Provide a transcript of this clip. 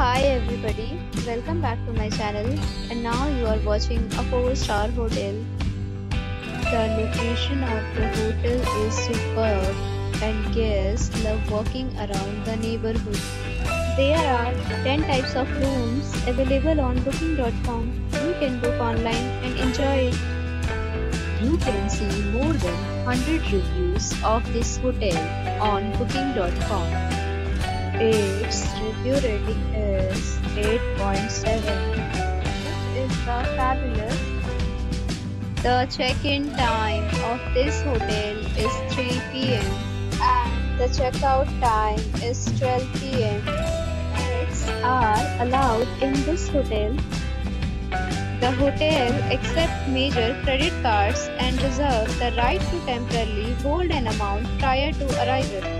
Hi everybody, welcome back to my channel and now you are watching a 4 star hotel. The location of the hotel is superb and guests love walking around the neighborhood. There are 10 types of rooms available on booking.com. You can book online and enjoy it. You can see more than 100 reviews of this hotel on booking.com. Its review rating is 8.7, which is the fabulous. The check-in time of this hotel is 3 p.m. and the checkout time is 12 p.m. Pets are allowed in this hotel. The hotel accepts major credit cards and reserves the right to temporarily hold an amount prior to arrival.